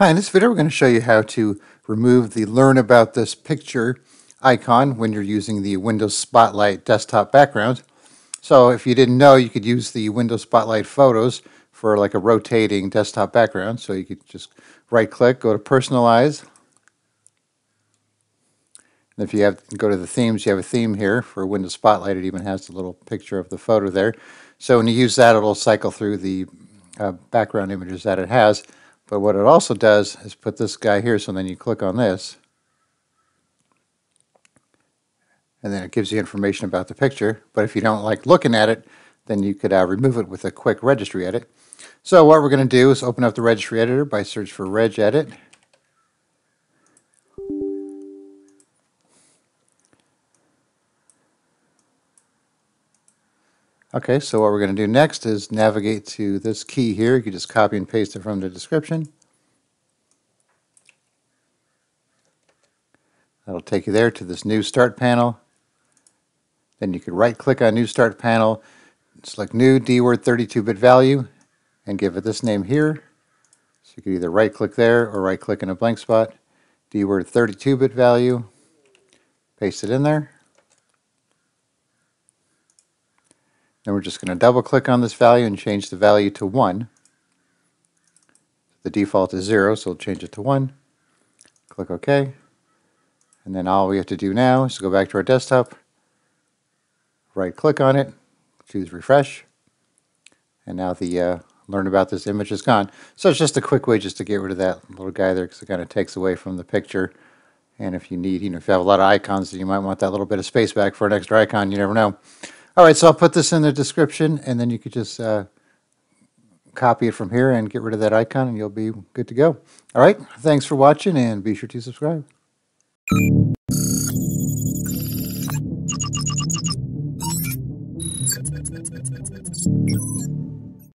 Hi, in this video we're going to show you how to remove the Learn About This Picture icon when you're using the Windows Spotlight desktop background. So if you didn't know, you could use the Windows Spotlight photos for like a rotating desktop background. So you could just right click, go to Personalize. And if you have go to the themes, you have a theme here for Windows Spotlight. It even has the little picture of the photo there. So when you use that, it'll cycle through the uh, background images that it has. But what it also does is put this guy here, so then you click on this, and then it gives you information about the picture. But if you don't like looking at it, then you could uh, remove it with a quick registry edit. So what we're going to do is open up the registry editor by search for regedit. Okay, so what we're going to do next is navigate to this key here. You can just copy and paste it from the description. That'll take you there to this new start panel. Then you could right click on new start panel, select new DWORD 32-bit value, and give it this name here. So you could either right click there or right click in a blank spot, DWORD 32-bit value, paste it in there. Then we're just going to double click on this value and change the value to 1. The default is 0, so we'll change it to 1. Click OK. And then all we have to do now is go back to our desktop, right click on it, choose refresh, and now the uh, learn about this image is gone. So it's just a quick way just to get rid of that little guy there because it kind of takes away from the picture. And if you need, you know, if you have a lot of icons, then you might want that little bit of space back for an extra icon. You never know. All right, so I'll put this in the description, and then you could just uh, copy it from here and get rid of that icon, and you'll be good to go. All right, thanks for watching, and be sure to subscribe.